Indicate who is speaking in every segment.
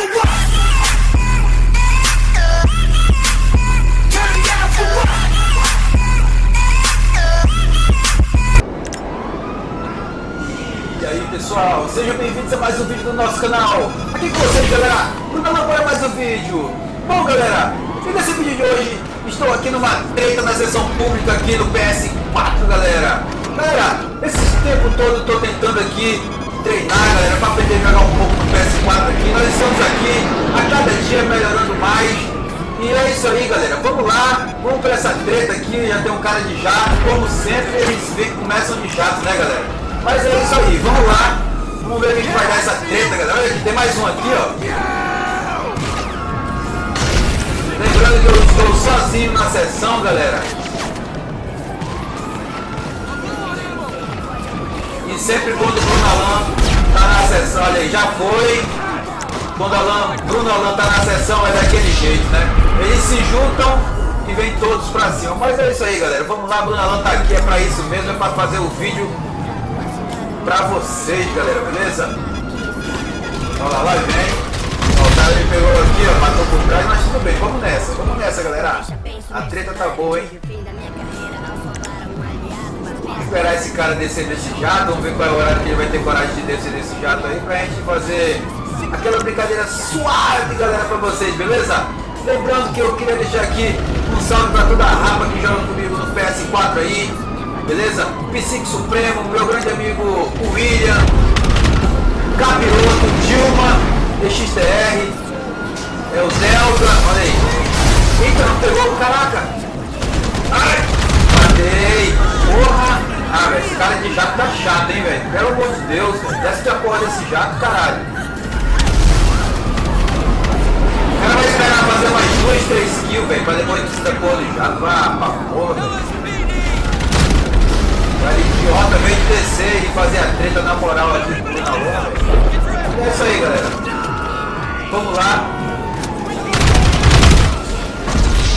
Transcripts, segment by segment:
Speaker 1: E aí pessoal, sejam bem-vindos a mais um vídeo do nosso canal. Aqui com vocês galera, Bruno para mais um vídeo. Bom galera, nesse vídeo de hoje estou aqui numa treta na sessão pública aqui no PS4 galera. Galera, esse tempo todo estou tentando aqui treinar galera, para aprender a jogar um pouco PS4 aqui. Nós estamos aqui a cada dia melhorando mais. E é isso aí galera, vamos lá, vamos para essa treta aqui, já tem um cara de jato, como sempre eles começam de jato né galera? Mas é isso aí, vamos lá. Vamos ver o que vai dar essa treta, galera. Olha aqui, tem mais um aqui, ó. Lembrando que eu estou sozinho na sessão, galera. E sempre quando o Bruno Alan tá na sessão, olha aí, já foi. Quando Alan, Bruno Alan tá na sessão é daquele jeito, né? Eles se juntam e vêm todos pra cima. Mas é isso aí, galera. Vamos lá, Bruno Alan tá aqui, é pra isso mesmo, é pra fazer o vídeo pra vocês, galera, beleza? Olha lá, lá vem. O cara me pegou aqui, ó, matou por trás, mas tudo bem, vamos nessa, vamos nessa, galera. A treta tá boa, hein? Esperar esse cara descer desse jato, vamos ver qual é o horário que ele vai ter coragem de descer desse jato aí pra gente fazer aquela brincadeira suave, galera, pra vocês, beleza? Lembrando que eu queria deixar aqui um salve pra toda a rapa que joga comigo no PS4 aí, beleza? Psique Supremo, meu grande amigo William, Capiroto, Dilma, DXTR, é o Zelda, olha aí. Eita, não pegou, caraca! Ai! Matei! Porra! Ah, velho, esse cara de jato tá chato, hein, velho? Pelo amor de Deus, velho. Desce a porra desse jato, caralho. O cara vai esperar fazer mais duas, três kills, velho, pra depois descer da porra do jato. Vá pra porra. Cara idiota veio de descer e fazer a treta na moral aqui na hora, velho. É isso aí, galera. Vamos lá.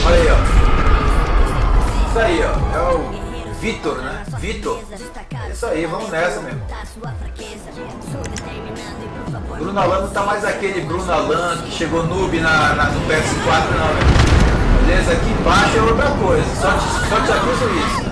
Speaker 1: Olha aí, ó. Isso aí, ó. É o Vitor, né? Vitor. É isso aí, vamos nessa, meu irmão. Bruno Alan não tá mais aquele Bruno Alan que chegou noob na, na, no PS4, não, velho. Beleza? Aqui embaixo é outra coisa. Só te, só te aviso isso.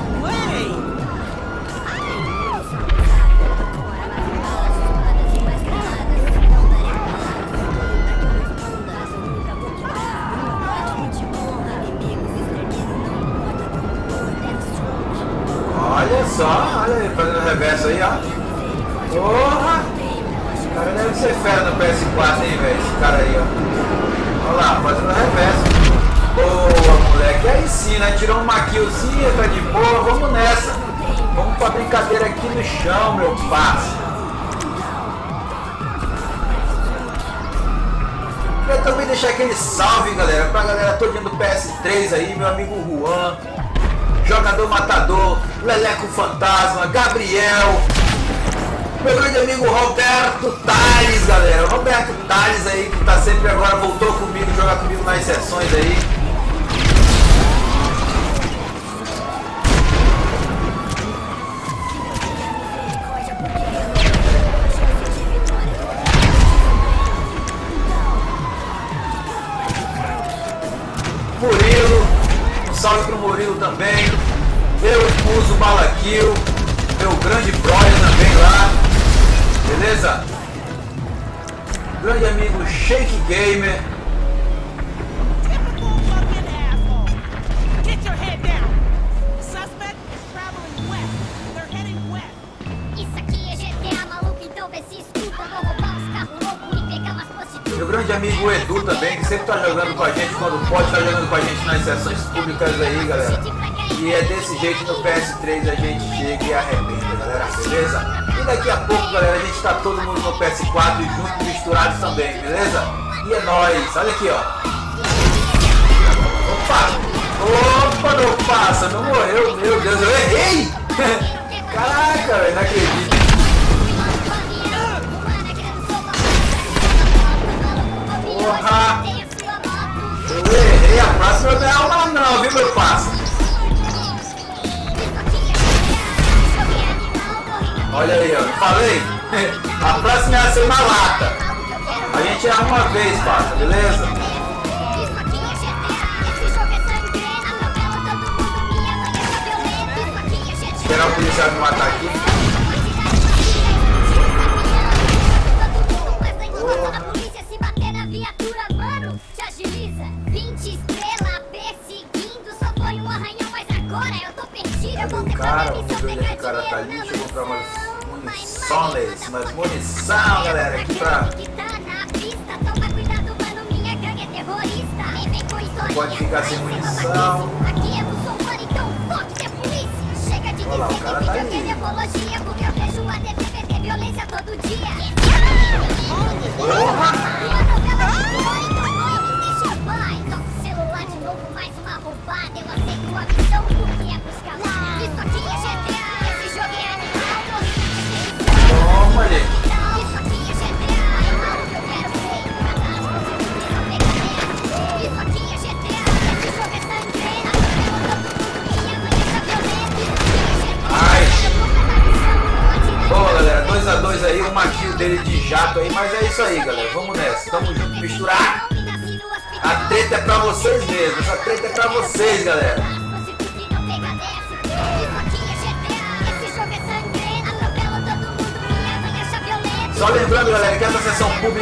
Speaker 1: Olha só, olha aí, fazendo reverso aí, ó. Porra! O cara deve ser fera no PS4, hein, velho? Esse cara aí, ó. Olha lá, fazendo reverso. Boa, moleque. Aí sim, né? Tirou uma killzinha, tá de boa. Vamos nessa. Vamos pra brincadeira aqui no chão, meu parceiro. Queria também deixar aquele salve, galera, pra galera todinha do PS3 aí, meu amigo Juan, Jogador Matador, Leleco Fantasma, Gabriel, meu grande amigo Roberto Tales, galera. Roberto Tales aí, que tá sempre agora, voltou comigo, jogar comigo nas sessões aí.
Speaker 2: Loucos e pegar umas prostitutas.
Speaker 1: Meu grande amigo Edu também, que sempre tá jogando com a gente quando pode, tá jogando com a gente nas sessões públicas aí, galera. E é desse jeito no PS3 a gente chega e arrebenta, galera, beleza? E daqui a pouco, galera, a gente tá todo mundo no PS4 junto, misturados também, beleza? E é nóis, olha aqui, ó. Opa! Opa, não passa, não morreu, meu Deus, eu errei! Caraca, velho, não acredito. Porra! Eu errei, a próxima não é uma não, viu, meu parceiro? Olha aí, ó. Falei? A próxima é ser uma lata. A gente é uma vez, passa, beleza? Esperar o policial me matar aqui. Cara,
Speaker 2: minha
Speaker 1: o
Speaker 2: missão,
Speaker 1: vídeo
Speaker 2: pegar
Speaker 1: do cara tá ali, deixa eu comprar umas munições, umas munição, galera, aqui pra...
Speaker 2: que tá na pista, toma cuidado, mano, minha gangue é terrorista.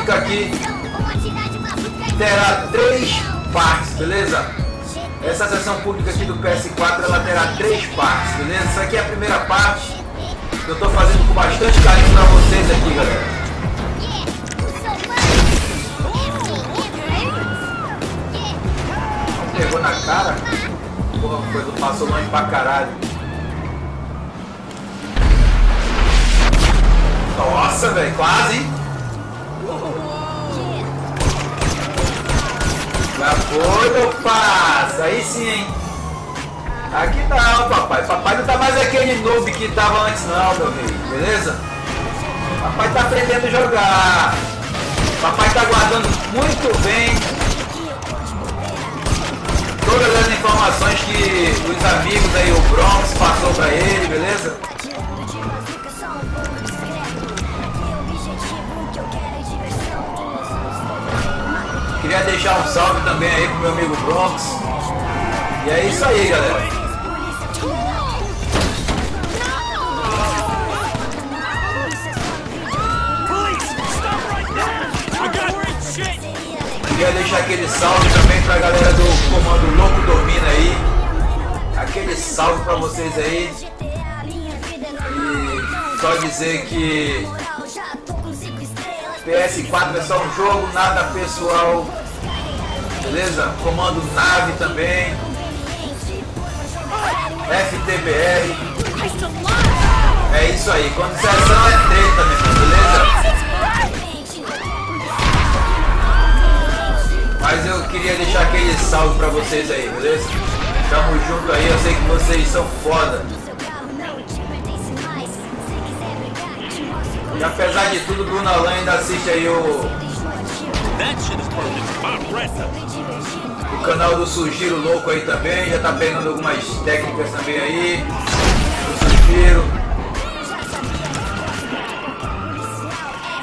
Speaker 1: Pública aqui terá três partes, beleza? Essa sessão pública aqui do PS4, ela terá três partes, beleza? Essa aqui é a primeira parte, que eu tô fazendo com bastante carinho pra vocês aqui, galera. Pegou na cara? Porra, coisa passou longe pra caralho. Nossa, velho, quase, hein? Já foi, meu parça. Aí sim, hein? Aqui não, papai. Papai não tá mais aquele noob que tava antes, não, meu rei. Beleza? Papai tá aprendendo a jogar. Papai tá guardando muito bem todas as informações que os amigos aí, o Bronx, passou pra ele, beleza? Queria deixar um salve também aí pro meu amigo Bronx. E é isso aí, galera. Queria deixar aquele salve também pra galera do comando Louco Domina aí. Aquele salve pra vocês aí. E só dizer que PS4 é só um jogo, nada pessoal. Beleza? Comando nave também. FTBR. É isso aí. Quando sessão é treta, meu irmão, beleza? Mas eu queria deixar aquele salve pra vocês aí, beleza? Tamo junto aí, eu sei que vocês são foda. E apesar de tudo, Bruno Alan ainda assiste aí o, o canal do Sugiro Louco aí também. Já tá pegando algumas técnicas também aí. Do Sugiro.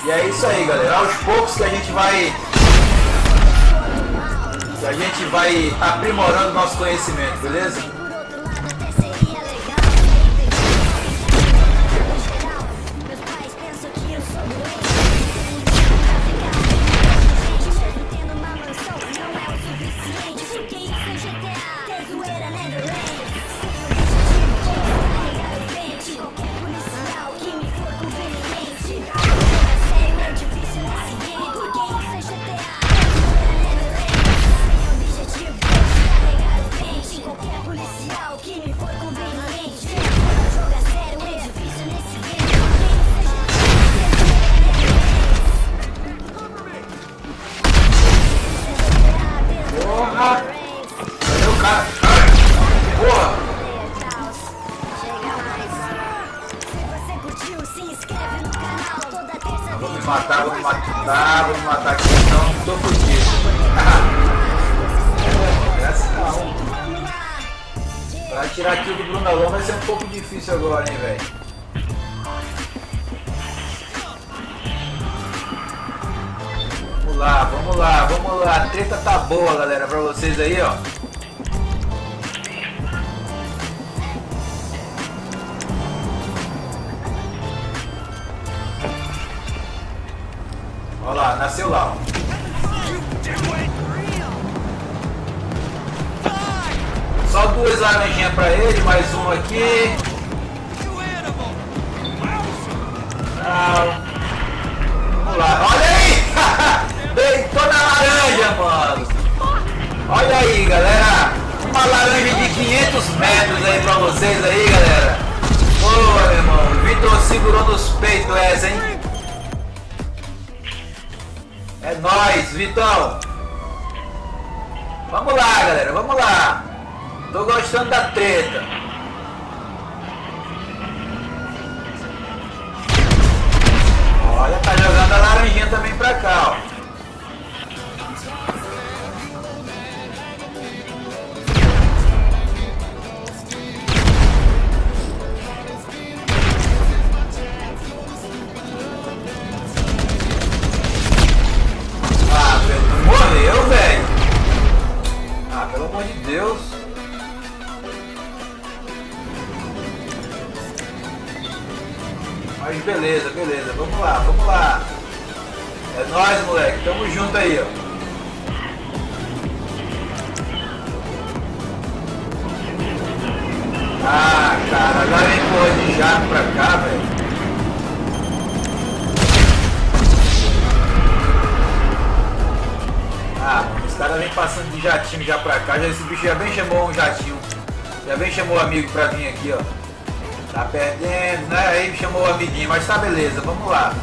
Speaker 1: E é isso aí, galera. Aos poucos que a gente vai. Que a gente vai aprimorando nosso conhecimento, beleza? Vocês aí, ó. Olha lá, nasceu lá. Só duas laranjinhas pra ele, mais um aqui. Não. Vamos lá, olha aí! Deitou na laranja, mano! Olha aí, galera! Uma laranja de 500 metros aí pra vocês aí, galera! Boa, meu irmão! Vitor segurou nos peitos essa, hein? É nóis, Vitão! Vamos lá, galera, vamos lá! Tô gostando da treta! Olha, tá jogando a laranjinha também pra cá, ó. Jato pra cá, velho. Ah, os caras vêm passando de jatinho já pra cá. Já, esse bicho já bem chamou um jatinho. Já bem chamou o amigo pra vir aqui, ó. Tá perdendo, né? Aí chamou o amiguinho, mas tá beleza, vamos lá.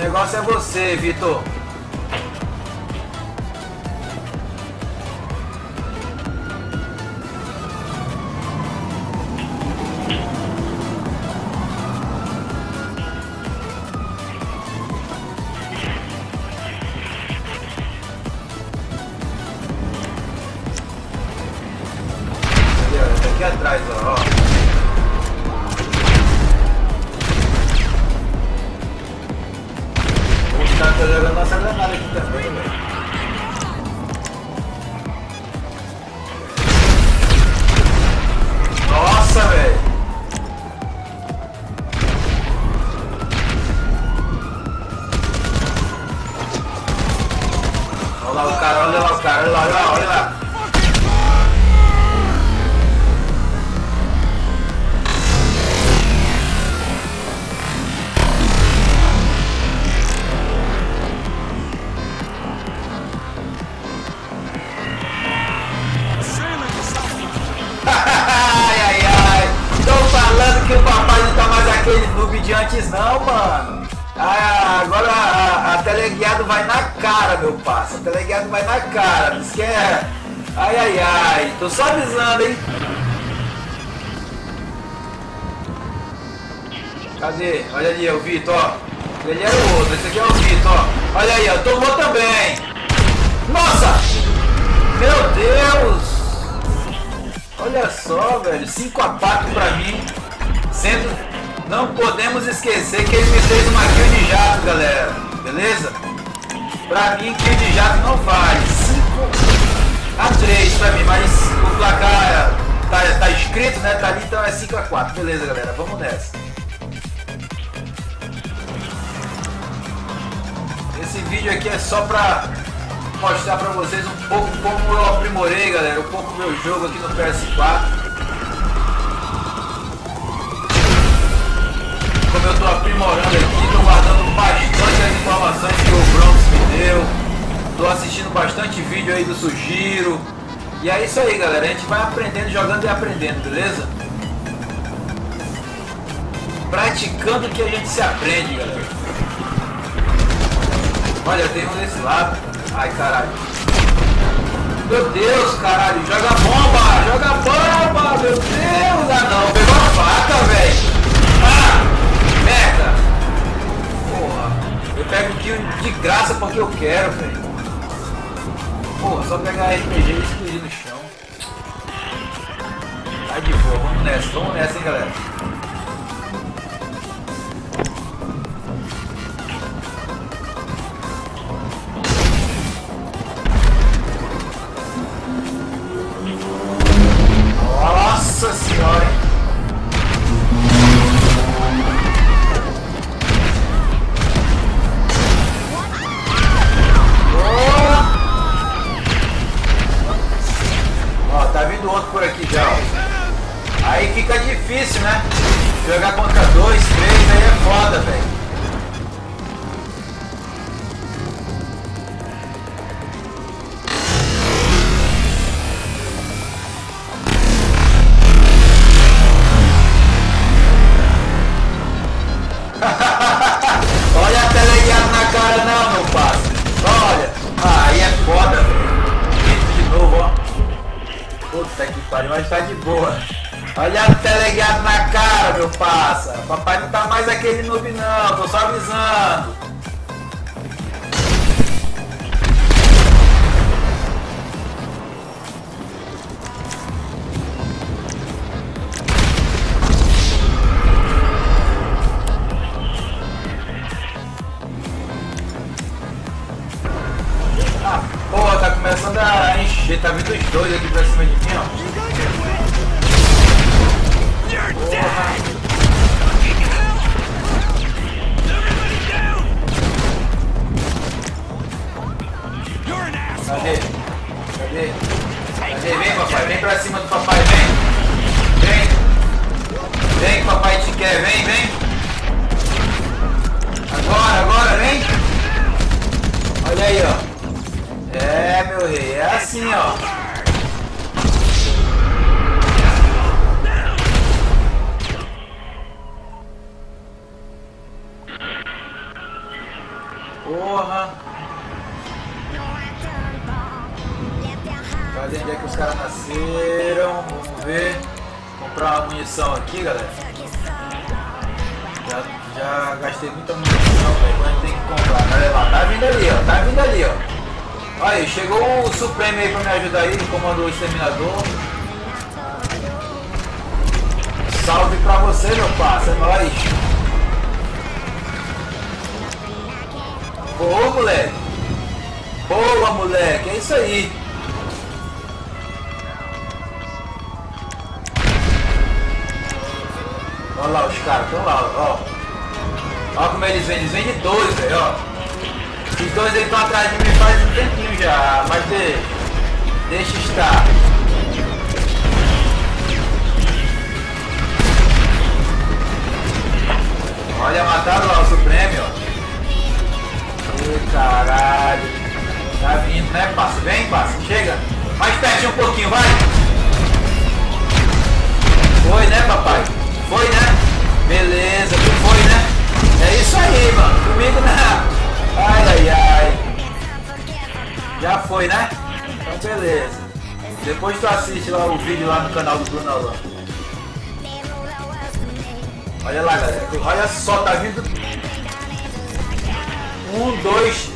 Speaker 1: Negócio é você, Vitor. Cadê? Olha ali, é o Vitor, ó. Ele era o outro, esse aqui é o Vitor, ó. Olha aí, ó. Tomou também. Nossa! Meu Deus! Olha só, velho, 5 a 4 pra mim. Sendo. Não podemos esquecer que ele me fez uma kill de jato, galera. Beleza? Pra mim, kill de jato não vale. 5 a 3 pra mim, mas o placar tá, tá escrito, né? Tá ali, então é 5 a 4 Beleza, galera, vamos nessa. Esse vídeo aqui é só pra mostrar pra vocês um pouco como eu aprimorei, galera, um pouco meu jogo aqui no PS4. Como eu tô aprimorando aqui, tô guardando bastante as informações que o Bronx me deu. Tô assistindo bastante vídeo aí do Sugiro. E é isso aí, galera. A gente vai aprendendo, jogando e aprendendo, beleza? Praticando que a gente se aprende, galera. Olha, tem um desse lado. Ai, caralho. Meu Deus, caralho. Joga bomba! Joga bomba! Meu Deus! Ah, não. Pegou a faca, velho. Ah! Merda! Porra. Eu pego kill de graça porque eu quero, velho. Porra, só pegar RPG e explodir no chão. Tá de boa. Vamos nessa. Vamos nessa, hein, galera. Puta que pariu, mas tá de boa. Olha a teleguiada na cara, meu parça. Papai não tá mais aquele noob não, tô só avisando. Encher, tá vindo os dois aqui pra cima de mim, ó. Porra. Cadê? Cadê? Cadê? Vem, papai, vem pra cima do papai, vem. Vem. Vem, papai te quer, vem, vem. Agora, agora, vem. Olha aí, ó. É, meu rei, é assim, ó. Porra. Cadê onde é que os caras nasceram? Vamos ver. Comprar uma munição aqui, galera. Já, já gastei muita munição, velho. Agora tem que comprar. Olha lá, tá vindo ali, ó. Tá vindo ali, ó. Aí, chegou o Supremo aí pra me ajudar aí. Comandou o exterminador. Salve pra você, meu parça. É nóis. Boa, moleque. Boa, moleque. É isso aí. Olha lá os caras, estão lá, ó. Olha como eles vêm, eles vêm de dois, velho, ó. Os dois estão atrás de mim faz um tempinho já, mas deixa. Deixa estar. Olha, mataram lá o Supremo. Ih, caralho. Tá vindo, né, passa? Vem, passa. Chega. Mais pertinho um pouquinho, vai. Foi, né, papai? Foi, né? Beleza, foi, né? É isso aí, mano. Comigo não. Ai, ai, ai. Já foi, né? Então, beleza. Depois tu assiste lá o vídeo lá no canal do Bruno Alon. Olha lá, galera. Olha só, tá vindo. Um, dois.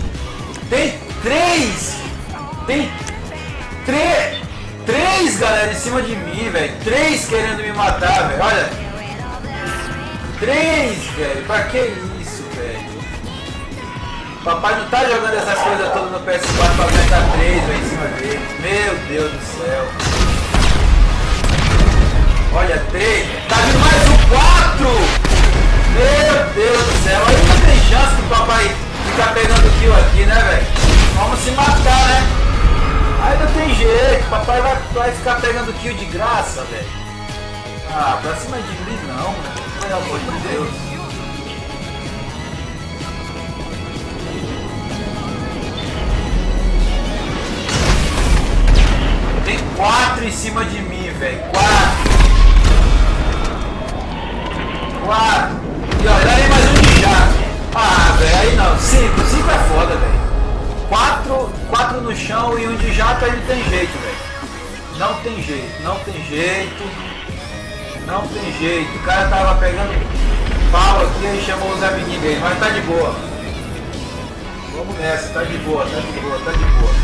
Speaker 1: Tem três! Tem três! Três, galera, em cima de mim, velho. Três querendo me matar, velho. Olha. Três, velho. Pra que isso? Papai não tá jogando essas coisas todas no PS4 pra aguentar três, velho, em cima dele. Meu Deus do céu. Olha, três. Tá vindo mais um quatro! Meu Deus do céu. Não tem chance do papai ficar pegando kill aqui. né, velho? Vamos se matar, né? Não tem jeito, papai vai, vai ficar pegando kill de graça, velho. Ah, pra cima de mim não, né? Pelo amor de Deus. Jeito. O cara tava pegando pau aqui e chamou os amiguinhos dele, mas tá de boa. Vamos nessa, tá de boa, tá de boa, tá de boa.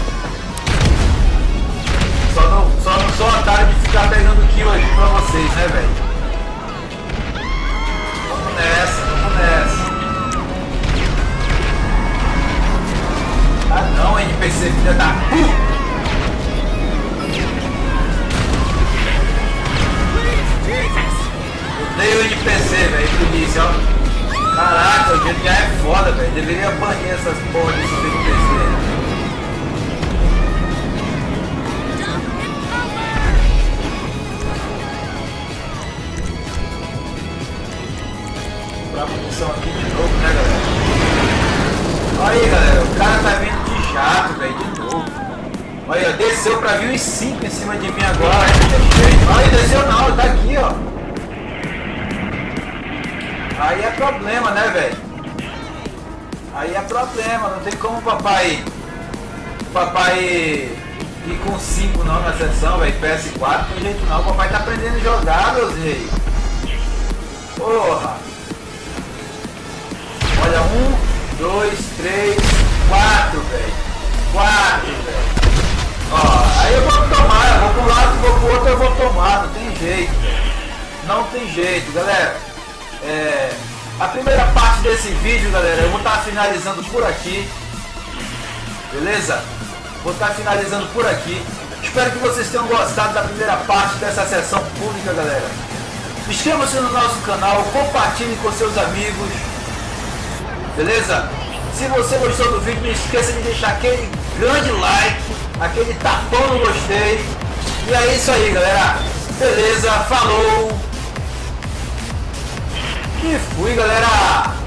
Speaker 1: Só não, só não sou otário de ficar pegando kill aqui pra vocês, né, velho? Aí é problema, né, velho? Aí é problema, não tem como o papai. Papai ir com 5 não na sessão, velho. PS4, não tem jeito não. O papai tá aprendendo a jogar, meus reis. Porra! Olha, um, dois, três, quatro, velho. Quatro, velho. Ó, aí eu vou tomar, eu vou pro lado, vou pro outro, eu vou tomar, não tem jeito. Não tem jeito, galera. É, a primeira parte desse vídeo, galera, eu vou estar finalizando por aqui. Beleza? Vou estar finalizando por aqui. Espero que vocês tenham gostado da primeira parte dessa sessão pública, galera. Inscreva-se no nosso canal, compartilhe com seus amigos. Beleza? Se você gostou do vídeo, não esqueça de deixar aquele grande like, aquele tapão no gostei. E é isso aí, galera. Beleza? Falou! E fui, galera!